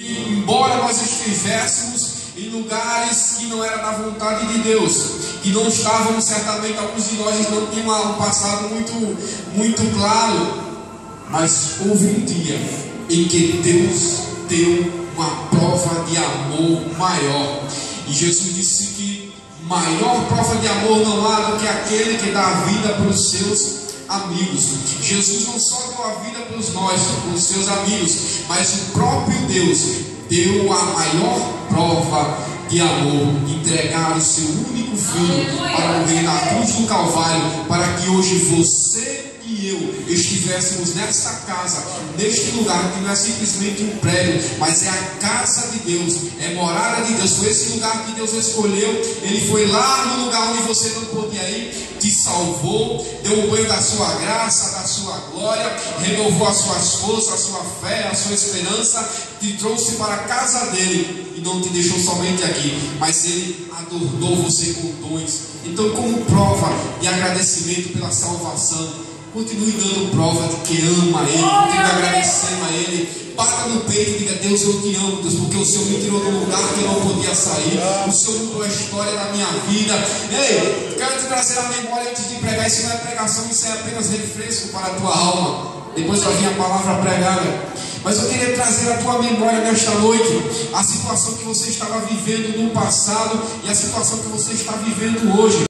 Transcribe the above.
Embora nós estivéssemos em lugares que não era da vontade de Deus, que não estávamos certamente, alguns de nós não tinham um passado muito, muito claro, mas houve um dia em que Deus deu uma prova de amor maior. E Jesus disse que maior prova de amor não há do que aquele que dá a vida para os seus amigos. Jesus não só deu a vida para nós, para os seus amigos, mas o próprio Deus deu a maior prova de amor, entregar o seu único filho para morrer na cruz do Calvário, para que hoje você e eu estivéssemos nesta casa, neste lugar que não é simplesmente um prédio, mas é a casa de Deus, é morada de Deus. Foi esse lugar que Deus escolheu. Ele foi lá no lugar onde você não podia ir, salvou, deu o banho da sua graça, da sua glória, renovou as suas forças, a sua fé, a sua esperança, te trouxe para a casa dele e não te deixou somente aqui, mas ele adornou você com dons. Então, como prova de agradecimento pela salvação, Continue dando prova de que ama Ele, continue agradecendo a Ele. Bata no peito e diga: Deus, eu te amo, Deus, porque o Senhor me tirou do lugar que eu não podia sair. O Senhor mudou a história da minha vida. Ei, quero te trazer a memória antes de pregar. Isso não é pregação, isso é apenas refresco para a tua alma. Depois vai vir a palavra pregada. Mas eu queria trazer a tua memória nesta noite a situação que você estava vivendo no passado e a situação que você está vivendo hoje.